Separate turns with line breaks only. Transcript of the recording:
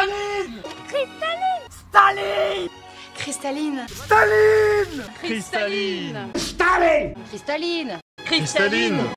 Staline! Staline!
Cristalline.
Staline!
Cristalline.
Staline
Cristalline.
Cristalline.